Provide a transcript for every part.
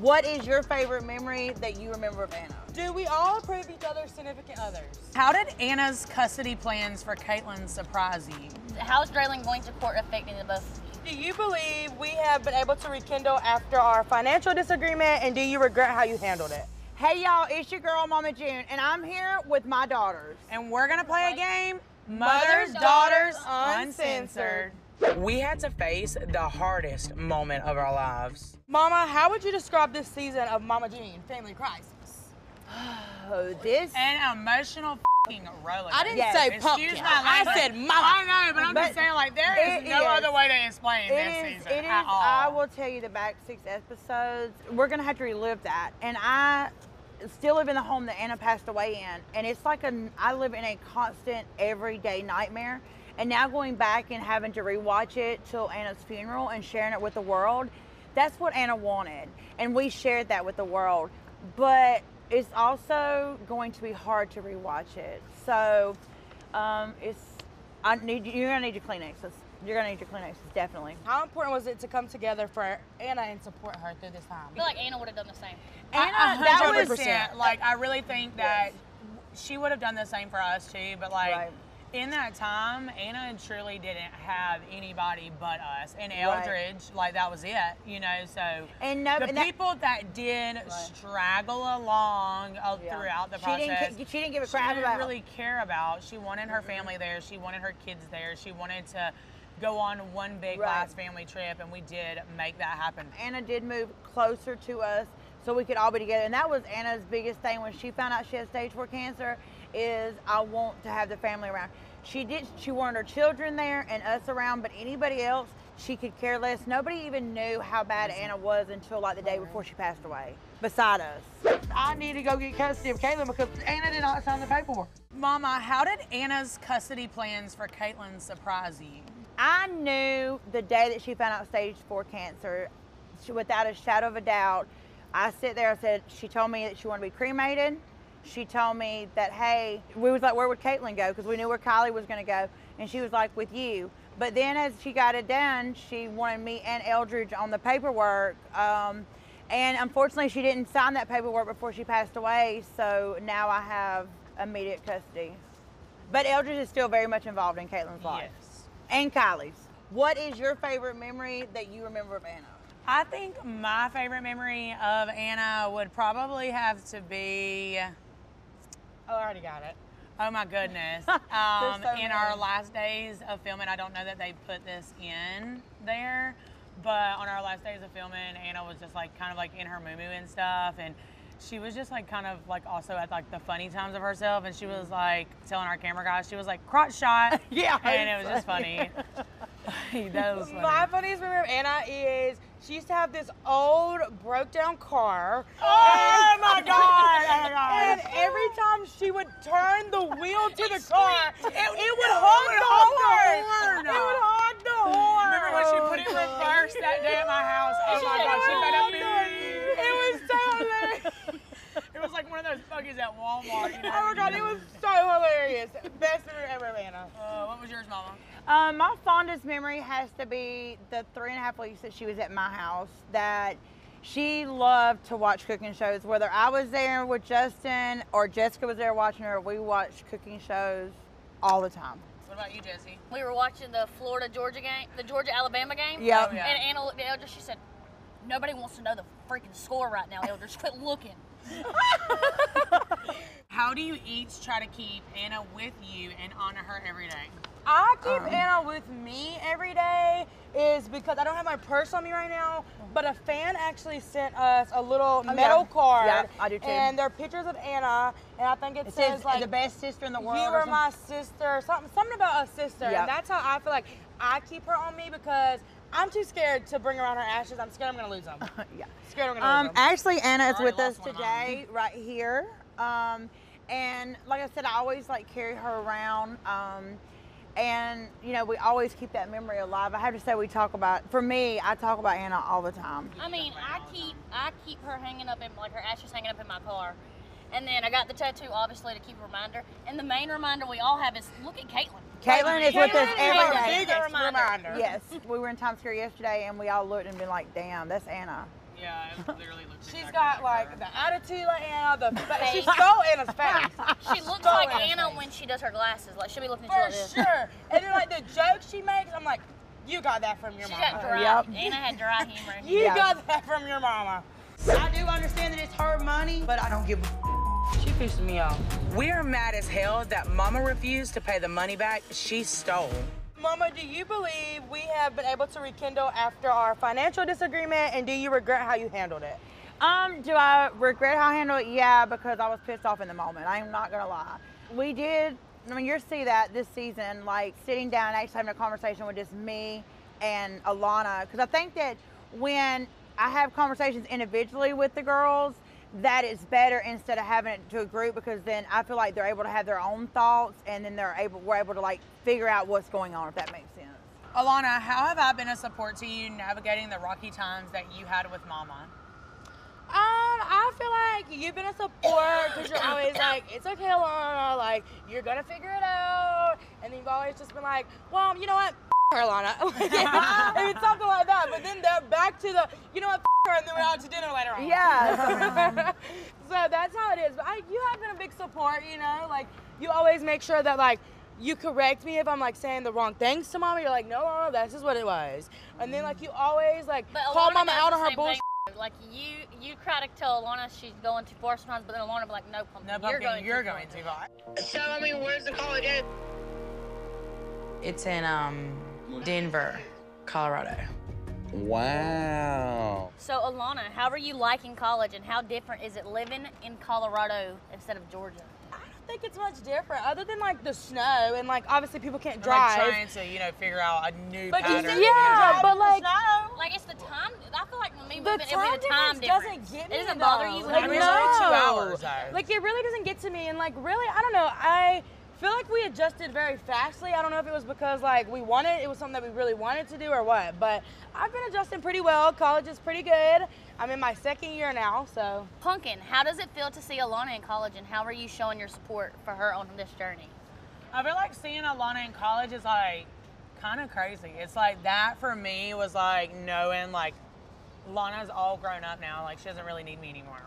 What is your favorite memory that you remember of Anna? Do we all approve each other's significant others? How did Anna's custody plans for Kaitlyn surprise you? How's Dralin going to court affecting the both of you? Do you believe we have been able to rekindle after our financial disagreement, and do you regret how you handled it? Hey y'all, it's your girl Mama June, and I'm here with my daughters. And we're gonna play a game, Mothers, Mothers, Daughters, Daughters, Uncensored. We had to face the hardest moment of our lives. Mama, how would you describe this season of Mama June Family Crisis? Oh, this An emotional fing roller. I didn't Yes. say Excuse pumpkin. my I said mama. I know, but I'm But just saying, like, there it is no is. other way to explain It this is. season It is. at all. I will tell you the back six episodes. We're gonna have to relive that, and I still live in the home that Anna passed away in, and it's like a. I live in a constant, everyday nightmare. And now going back and having to rewatch it till Anna's funeral and sharing it with the world, that's what Anna wanted, and we shared that with the world. But it's also going to be hard to rewatch it. So um, it's. I need you're gonna need your Kleenexes. You're gonna need your Kleenexes definitely. How important was it to come together for Anna and support her through this time? I feel like Anna would have done the same. Anna, I- that a was 100%. like I really think that she would have done the same for us too. But like Right. In that time, Anna and truly didn't have anybody but us and Right. Eldridge. Like that was it, you know. So And no- the and people that did straggle along uh, Yeah. throughout the She didn't process, she didn't give a she crap didn't about- really care about. She wanted her family there. She wanted her kids there. She wanted to go on one big Right. last family trip, and we did make that happen. Anna did move closer to us so we could all be together. And that was Anna's biggest thing when she found out she had stage four cancer is I want to have the family around. She did she wanted her children there and us around, but anybody else she could care less. Nobody even knew how bad Anna was until like the day before she passed away. Beside us. I need to go get custody of Kaitlyn because Anna did not sign the paperwork. Mama, how did Anna's custody plans for Kaitlyn surprise you? I knew the day that she found out stage four cancer, she, without a shadow of a doubt. I sit there. I said she told me that she wanted to be cremated. She told me that hey, we was like, where would Kaitlyn go? Because we knew where Kylie was going to go, and she was like, with you. But then as she got it done, she wanted me and Eldridge on the paperwork. Um, and unfortunately, she didn't sign that paperwork before she passed away. So now I have immediate custody. But Eldridge is still very much involved in Kaitlyn's life Yes. and Kylie's. What is your favorite memory that you remember of Anna? I think my favorite memory of Anna would probably have to be. Oh, I already got it. Oh my goodness. Um, so in our last days of filming, I don't know that they put this in there, but on our last days of filming, Anna was just like kind of like in her moo and stuff. And she was just like kind of like also at like the funny times of herself. And she was like telling our camera guys, she was like crotch shot. Yeah, And it was just funny. that was funny. My funniest memory of Anna is she used to have this old broke down car. Oh my God! Oh my God! And every time she would turn the wheel to the car, it, would it would the honk the horn. horn. It would honk the horn. Remember when she put it in reverse that day at my house? Oh my God, she made a beep. It was so hilarious. It was like one of those buggies at Walmart. You know? Oh my god, it was so hilarious. Best memory ever of Anna. Uh, what was yours, Mama? Um, my fondest memory has to be the three and a half weeks that she was at my house. That she loved to watch cooking shows. Whether I was there with Justin or Jessica was there watching her, we watched cooking shows all the time. What about you, Jesse? We were watching the Florida Georgia game, the Georgia Alabama game. Yep. Oh, yeah. And Anna looked at Eldridge. She said, "Nobody wants to know the freaking score right now, Eldridge. Quit looking." How do you each try to keep Anna with you and honor her every day? I keep um, Anna with me every day is because I don't have my purse on me right now, but a fan actually sent us a little Oh, metal yeah. card. Yeah, I do too. And there are pictures of Anna, and I think it, It says, says like the best sister in the world. You or were my sister, something, something about a sister, Yep. and that's how I feel like I keep her on me because I'm too scared to bring around her ashes. I'm scared I'm gonna lose them. yeah. scared I'm gonna Um, lose them. actually, Anna is with us lost one of today, right here. Um, and like I said, I always like carry her around. Um, and you know, we always keep that memory alive. I have to say, we talk about. For me, I talk about Anna all the time. I mean, I keep I keep her hanging up in like her ashes hanging up in my car. And then I got the tattoo obviously to keep a reminder. And the main reminder we all have is look at Kaitlyn. Kaitlyn is with us Kaitlyn is every our day. biggest Reminder. reminder. Yes, we were in Times Square yesterday, and we all looked and been like, "Damn, that's Anna." Yeah, it literally looks. She's exactly got like her. the attitude like Anna. The fa- she Face. stole Anna's face. She looks Stole like Anna face. when she does her glasses. Like she'll be looking at For you like this. sure. And then like the jokes she makes, I'm like, you got that from your She mama. got dry. Yep. Anna had dry humor. You Yeah. got that from your mama. I do understand that it's her money, but I don't give a She pissed me off. We're mad as hell that mama refused to pay the money back she stole. Mama, do you believe we have been able to rekindle after our financial disagreement, and do you regret how you handled it? Um, do I regret how I handled it? Yeah, because I was pissed off in the moment. I'm not gonna lie. We did. I mean, you'll see that this season, like sitting down, and actually having a conversation with just me and Alana, because I think that when I have conversations individually with the girls, that is better instead of having it to a group because then I feel like they're able to have their own thoughts and then they're able we're able to like figure out what's going on if that makes sense. Alana, how have I been a support to you navigating the rocky times that you had with Mama? Um, I feel like you've been a support because you're always like, it's okay, Alana, like, you're gonna figure it out. And then you've always just been like, well, you know what? F- her, Alana. Like, it's something like that. But then they're back to the, you know what? F- her, and then we're out to dinner later on. Yeah. so that's how it is. But I, you have been a big support, you know? Like, you always make sure that, like, you correct me if I'm like saying the wrong things to mama. You're like, no, no, that's just what it was. And then like you always like But call mama out on her bullshit. thing. Like you, you try to tell Alana she's going too far sometimes, but then Alana be like, "No, pumpkin, No, pumpkin, you're going you're too going far." too far. So I mean, where's the college at? It's in um Denver, Colorado. Wow. So Alana, how are you liking college, and how different is it living in Colorado instead of Georgia? I don't think it's much different, other than like the snow and like obviously people can't drive. Like drive. trying to, you know, figure out a new But you pattern. said you Yeah. drive but like Like it's the time. I feel like when me the moving, it'll time be the time difference difference. doesn't get me. It doesn't bother though. you. Like, I mean, no. it's only two hours, though. Like it really doesn't get to me, and like really, I don't know. I feel like we adjusted very fastly. I don't know if it was because like we wanted, it was something that we really wanted to do or what. But I've been adjusting pretty well. College is pretty good. I'm in my second year now, so Pumpkin, how does it feel to see Alana in college, and how are you showing your support for her on this journey? I feel like seeing Alana in college is like kind of crazy. It's like that for me was like knowing like Lana's all grown up now. Like she doesn't really need me anymore.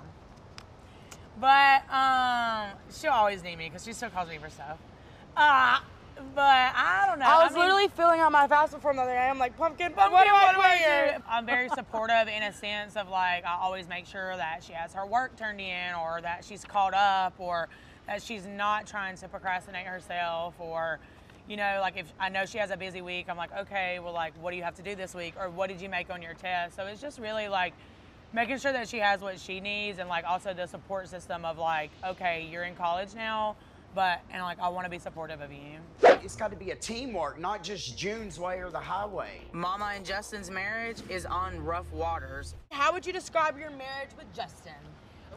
But um, she'll always need me because she still calls me for stuff. Uh, but I don't know. I was mean- literally filling out my FAFSA form the other day. I'm like, pumpkin, Pumpkin, what do I what do I do? I'm very supportive in a sense of like I always make sure that she has her work turned in or that she's caught up or that she's not trying to procrastinate herself or you know like if I know she has a busy week I'm like okay well like what do you have to do this week or what did you make on your test so it's just really like making sure that she has what she needs and like also the support system of like okay you're in college now but and like I want to be supportive of you It's got to be a teamwork, not just June's way or the highway. Mama and Justin's marriage is on rough waters. How would you describe your marriage with Justin?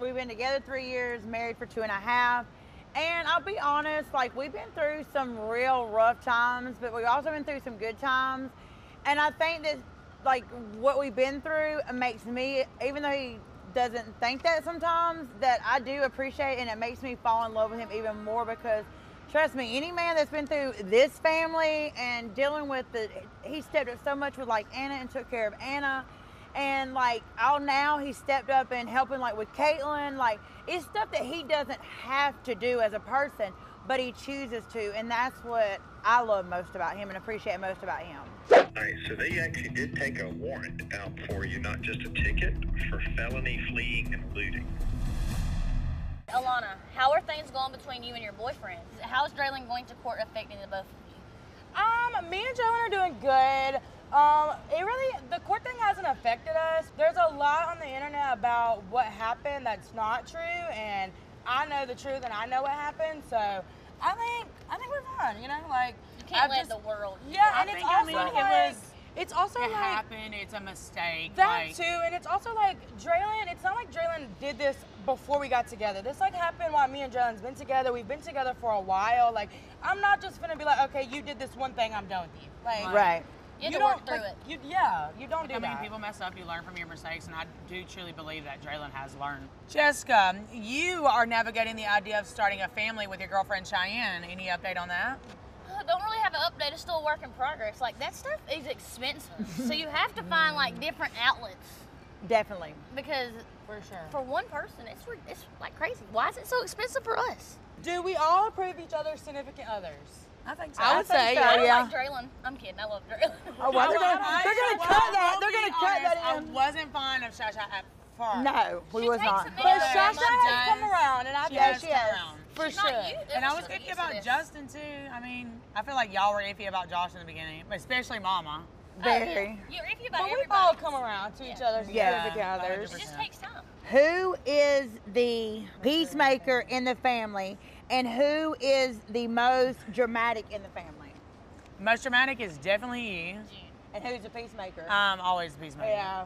We've been together three years, married for two and a half. And I'll be honest, like we've been through some real rough times, but we've also been through some good times. And I think that like what we've been through makes me, even though he doesn't think that sometimes, that I do appreciate and it makes me fall in love with him even more because trust me, any man that's been through this family and dealing with the he stepped up so much with like Anna and took care of Anna and like all now he stepped up and helping like with Kaitlyn. Like it's stuff that he doesn't have to do as a person, but he chooses to, and that's what I love most about him and appreciate most about him. All right, so they actually did take a warrant out for you, not just a ticket, for felony fleeing and looting. Alana, how are things going between you and your boyfriend? How is Dralin going to court affecting the both of you? Um, me and Jalen are doing good. Um, it really the court thing hasn't affected us. There's a lot on the internet about what happened that's not true, and I know the truth and I know what happened. So I think I think we're fine. You know, like You can't I've let just- the world. Yeah, I and it's think, I also mean, it was- it's also it like happened it's a mistake that like, too, and it's also like Dralin. It's not like Dralin did this before we got together. This like happened while me and Dralin's been together. We've been together for a while. Like I'm not just gonna be like, okay, you did this one thing, I'm done with you. Like Right. You have to work don't through like, it. You, yeah, you don't do I mean, that. people mess up. You learn from your mistakes, and I do truly believe that Dralin has learned. Jessica, you are navigating the idea of starting a family with your girlfriend Cheyenne. Any update on that? Uh, Don't really have an update. It's still a work in progress. Like that stuff is expensive, so you have to find like different outlets Definitely. Because For sure. for one person, it's it's like crazy. Why is it so expensive for us? Do we all approve each other's significant others? I think so. I would think say, so, yeah. I don't yeah. like Dralin. I'm kidding. I love Dralin. Oh, well, they're gonna, I- they're gonna well, cut that. I'll They're gonna cut honest, that I wasn't fond of Shasha at first. No, we She was not. But Shasha Mom has come around, and I She Yeah, she has. around. for She's sure. And I was not iffy about this. Justin too. I mean, I feel like y'all were iffy about Josh in the beginning, but especially Mama. Very. Oh, you're iffy about But we've all come around to each other's Yeah, significant others. It just takes time. Who is the peacemaker in the family, and who is the most dramatic in the family? Most dramatic is definitely you. And who's the peacemaker? I'm always a peacemaker. Yeah.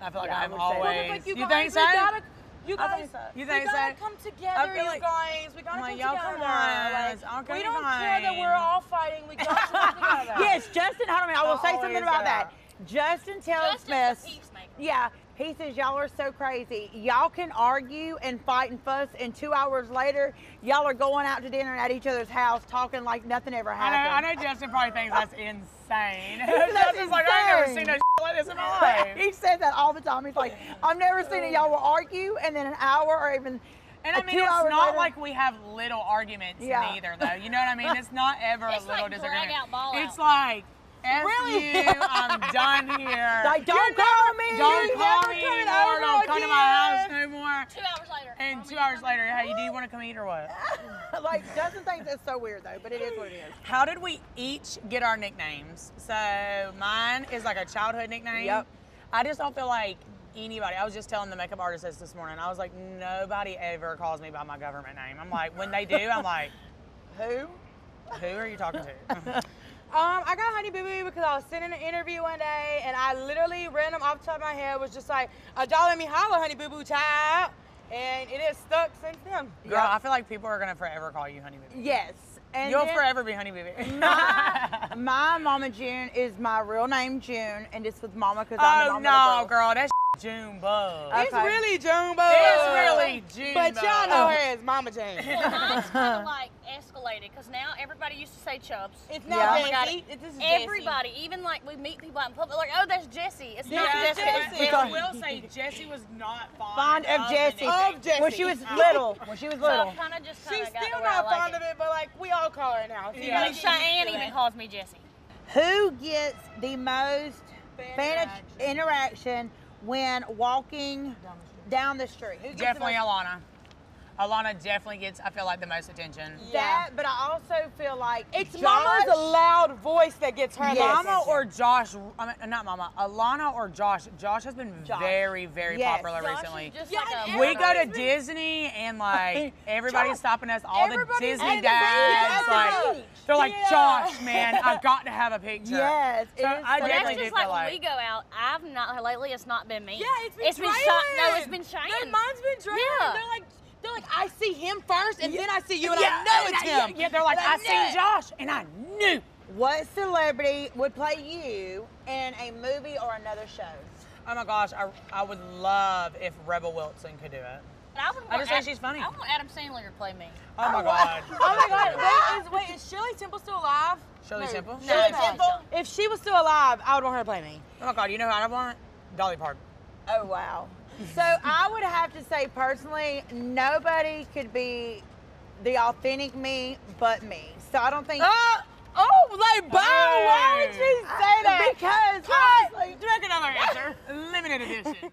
I feel like Yeah, I I'm always. that. But like you guys, think so? Gotta, you guys, think so. You we think gotta so? come together, feel you guys. We gotta like, come y'all together. come on, Like, okay, we don't fine. care that we're all fighting. We got to come together. yes, Justin. Hold on a minute. I will I'll say something about that. that. Justin tells Smith. Yeah, he says y'all are so crazy. Y'all can argue and fight and fuss, and two hours later, y'all are going out to dinner at each other's house, talking like nothing ever happened. I know, happened. I know Justin probably thinks that's insane. That's Justin's like, I ain't never seen no like this in my life. he says that all the time. He's like, I've never seen it. Y'all will argue, and then an hour or even And I mean, it's not later- like we have little arguments Yeah. neither, though. You know what I mean? It's not ever It's a little like drag disagreement. out, ball it's out. like, F Really? you, I'm done here. Like, don't You're call never- me. Don't You're call me coming anymore. Don't come to my house no more. Two hours later. And two hours later, how hey, do you want to come eat or what? like Justin thinks it's so weird though, but it is what it is. How did we each get our nicknames? So mine is like a childhood nickname. Yep. I just don't feel like anybody. I was just telling the makeup artist this this morning. I was like, nobody ever calls me by my government name. I'm like, when they do, I'm like, Who? who are you talking to? Um, I got Honey Boo Boo because I was sitting in an interview one day and I literally random off the top of my head was just like, a dollar me holla, Honey Boo Boo child. And it has stuck since then. Girl, I feel like people are gonna forever call you Honey Boo Boo. Yes. And You'll then forever be Honey Boo my, my mama June is my real name June, and it's with mama because I'm the oh mama no, of the girl. girl, that's June Bug. Okay. It's really June Bug. It's really June But y'all know her as Mama Jane. Well, mine's kind of like escalated because now everybody used to say Chubbs. It's Yeah. not Oh my Jesse. It- This is Jesse. Everybody, even like we meet people out in public, like, oh, that's Jesse. It's not Yeah, Jesse. Jesse. I will say Jesse was not fond, Fond of the Jesse. nickname. Of Jesse. When she was little. When she was little. I've kind of just She's kind of got still to where I not like fond it. of it, but like we all call her now. So you Yeah. Like Cheyenne even calls me Jesse. Who gets the most Fan fan interaction. Interaction when walking down the street? Who gets the Definitely most- Alana. Alana definitely gets, I feel like, the most attention. That, but I also feel like It's Josh, Mama's loud voice that gets her. the Yes. Mama or Josh, I mean, not Mama, Alana or Josh. Josh has been Josh. very, very Yes. popular Josh recently. just Yeah, like a we go to been- Disney and like everybody's Josh, stopping us. All the Disney at the beach, at dads, the like they're like, Yeah. Josh, man, I've got to have a picture. Yes, it So is I so definitely that's do just like feel when like we go out. I've not lately. It's not been me. Yeah, it's been it's been Dralin. Sha- No, it's been Cheyenne. No, mine's been Dralin. Yeah. They're like, they're like, I see him first, and then I see you, and yeah, I know it's yeah, him. Yeah, they're like, And I knew seen it." Josh, and I knew. What celebrity would play you in a movie or another show? Oh my gosh, I, I would love if Rebel Wilson could do it. I, would I want just think Ad- she's funny. I want Adam Sandler to play me. Oh my oh, god. Oh my God! Wait, is, wait, is Shirley Temple still alive? Shirley Temple? No, Shirley Temple. If she was still alive, I would want her to play me. Oh my god, you know who I want? Dolly Parton. Oh wow. So I would have to say personally, nobody could be the authentic me but me. So I don't think Uh, oh, like, Bo, why would she say that? because Cut. honestly, Drink another answer. Limited edition.